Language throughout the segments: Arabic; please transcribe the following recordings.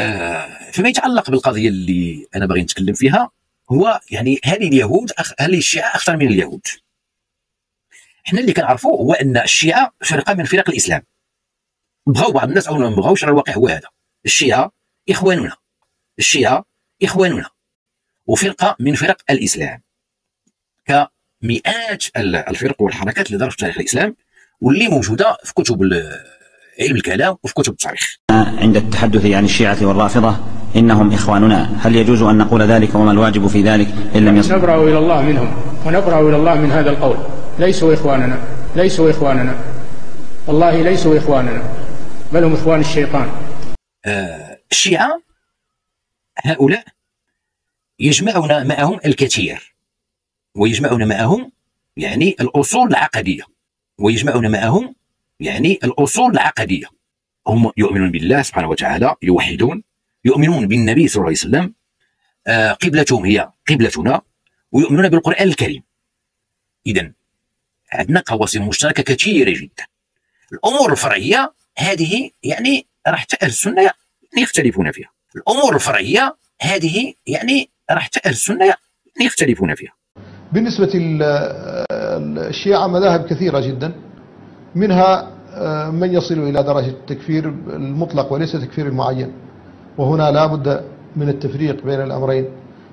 آه فيما يتعلق بالقضية اللي أنا باغي نتكلم فيها هو يعني هل اليهود أخ... هل الشيعة أخطر من اليهود؟ حنا اللي كنعرفوا هو أن الشيعة فرقة من فرق الإسلام. بغاو بعض الناس أو ما بغاوش راه الواقع هو هذا. الشيعة إخواننا. الشيعة إخواننا. وفرقة من فرق الإسلام. كمئات الفرق والحركات اللي دارت في تاريخ الإسلام واللي موجودة في كتب علم الكلام وفي كتب التاريخ. عند التحدث عن الشيعة والرافضة إنهم إخواننا. هل يجوز أن نقول ذلك وما الواجب في ذلك إن لم يصل نبرأ إلى الله منهم ونبرأ إلى الله من هذا القول. ليسوا إخواننا ليسوا إخواننا. والله ليسوا إخواننا بل هم إخوان الشيطان. آه الشيعة هؤلاء يجمعنا معهم الكثير ويجمعنا معهم يعني الأصول العقدية ويجمعنا معهم يعني الأصول العقدية. هم يؤمنون بالله سبحانه وتعالى يوحدون يؤمنون بالنبي صلى الله عليه وسلم آه قبلتهم هي قبلتنا ويؤمنون بالقرآن الكريم. إذا عندنا قواسم مشتركة كثيرة جدا. الأمور الفرعية هذه يعني راح أهل السنة يعني يختلفون فيها. الأمور الفرعية هذه يعني راح أهل السنة يعني يختلفون فيها. بالنسبة للشيعة مذاهب كثيرة جدا منها من يصل إلى درجة التكفير المطلق وليس تكفير المعين وهنا لا بد من التفريق بين الأمرين.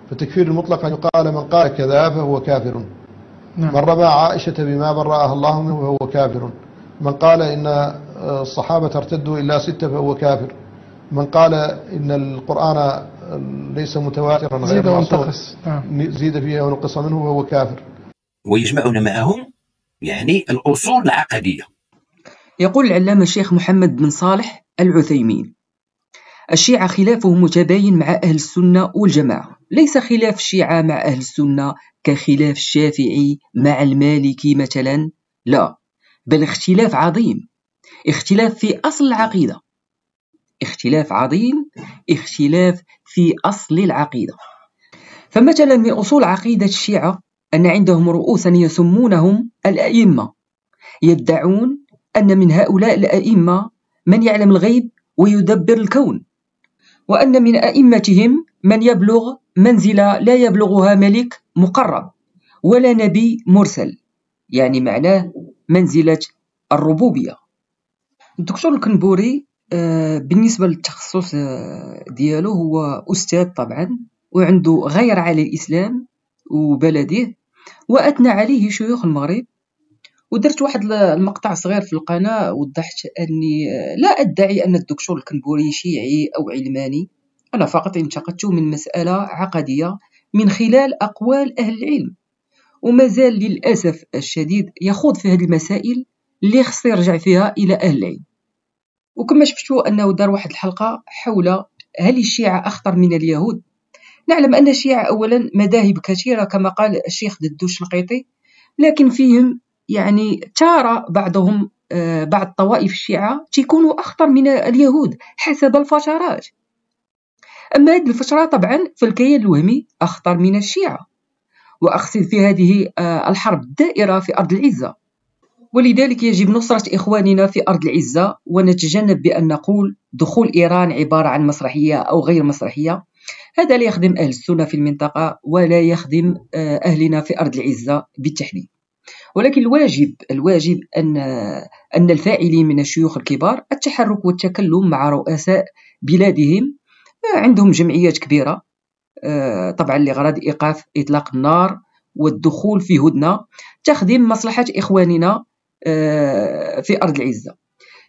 فالتكفير المطلق أن يقال من قال كذا فهو كافر. نعم. من رمى عائشة بما برأها الله منه فهو كافر. من قال إن آه، الصحابة ارتدوا إلا ستة فهو كافر. من قال إن القرآن ليس متواترا غير زيد وانتقص. نعم. زيد فيه ونقص منه فهو كافر. ويجمعنا معهم يعني الأصول العقدية. يقول العلامة الشيخ محمد بن صالح العثيمين. الشيعة خلافهم متباين مع أهل السنة والجماعة. ليس خلاف الشيعة مع أهل السنة كخلاف الشافعي مع المالكي مثلا لا بل اختلاف عظيم. اختلاف في أصل العقيدة. اختلاف عظيم اختلاف في أصل العقيدة. فمثلا من أصول عقيدة الشيعة أن عندهم رؤوسا يسمونهم الأئمة. يدعون أن من هؤلاء الأئمة من يعلم الغيب ويدبر الكون وأن من أئمتهم من يبلغ منزلة لا يبلغها ملك مقرب ولا نبي مرسل يعني معناه منزلة الربوبية. الدكتور الكنبوري آه، بالنسبة للتخصص آه، ديالو هو أستاذ طبعا وعنده غير على الإسلام وبلده وأثنى عليه شيوخ المغرب. ودرت واحد المقطع صغير في القناة وضحت أني آه، لا أدعي أن الدكتور الكنبوري شيعي أو علماني أنا فقط انتقدته من مسألة عقدية من خلال أقوال أهل العلم. وما زال للأسف الشديد يخوض في هذه المسائل اللي خص يرجع فيها إلى أهل العلم. وكما شفتوا أنه دار واحد الحلقة حول هل الشيعة أخطر من اليهود. نعلم أن الشيعة أولا مذاهب كثيرة كما قال الشيخ ددوش القيطي لكن فيهم يعني تارى بعضهم آه، بعض طوائف الشيعة تكونوا أخطر من اليهود حسب الفترات أما هذه الفترة طبعا فالكيان الوهمي أخطر من الشيعة. وأقصد في هذه آه، الحرب الدائرة في أرض العزة. ولذلك يجب نصرة إخواننا في أرض العزة ونتجنب بأن نقول دخول إيران عبارة عن مسرحية أو غير مسرحية. هذا لا يخدم أهل السنة في المنطقة ولا يخدم آه، أهلنا في أرض العزة بالتحديد. ولكن الواجب الواجب أن أن الفاعلين من الشيوخ الكبار التحرك والتكلم مع رؤساء بلادهم عندهم جمعيات كبيرة آه، طبعا لغرض إيقاف إطلاق النار والدخول في هدنة تخدم مصلحة إخواننا آه، في أرض العزة.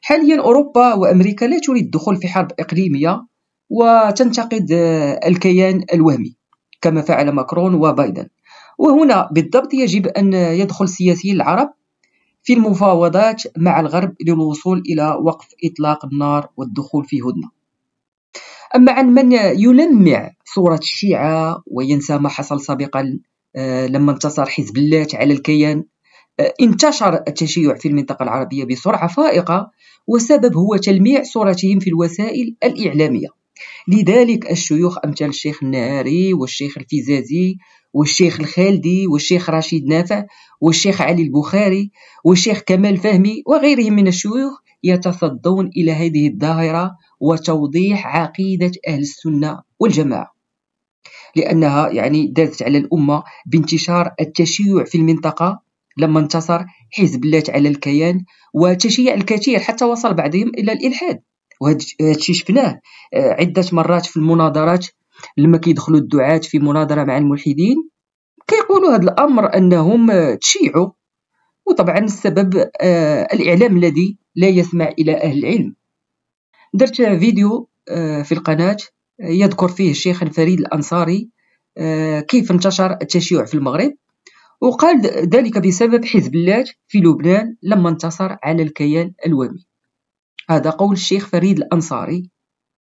حاليا أوروبا وأمريكا لا تريد الدخول في حرب إقليمية وتنتقد آه، الكيان الوهمي كما فعل ماكرون وبايدن. وهنا بالضبط يجب أن يدخل السياسيين العرب في المفاوضات مع الغرب للوصول إلى وقف إطلاق النار والدخول في هدنة. أما عن من يلمع صورة الشيعة وينسى ما حصل سابقا آه، لما انتصر حزب الله على الكيان آه، انتشر التشيع في المنطقة العربية بسرعة فائقة والسبب هو تلميع صورتهم في الوسائل الإعلامية. لذلك الشيوخ أمثال الشيخ النهاري والشيخ الفيزازي والشيخ الخالدي والشيخ رشيد نافع والشيخ علي البخاري والشيخ كمال فهمي وغيرهم من الشيوخ يتصدون إلى هذه الظاهرة وتوضيح عقيدة أهل السنة والجماعة. لأنها يعني دازت على الأمة بانتشار التشيع في المنطقة لما انتصر حزب الله على الكيان وتشيع الكثير حتى وصل بعضهم إلى الإلحاد. وهذا الشيء شفناه آه، عدة مرات في المناظرات لما كيدخلوا الدعاة في مناظرة مع الملحدين كيقولوا هذا الأمر أنهم تشيعوا. وطبعا السبب آه، الإعلام الذي لا يسمع إلى أهل العلم. درت فيديو آه، في القناة يذكر فيه الشيخ فريد الأنصاري آه، كيف انتشر التشيع في المغرب. وقال ذلك بسبب حزب الله في لبنان لما انتصر على الكيان الوهمي هذا قول الشيخ فريد الأنصاري.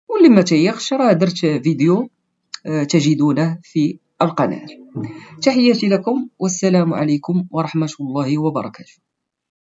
واللي ما تيخش راه درت فيديو تجدونه في القناة. تحياتي لكم والسلام عليكم ورحمة الله وبركاته.